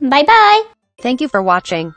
Bye bye! Thank you for watching.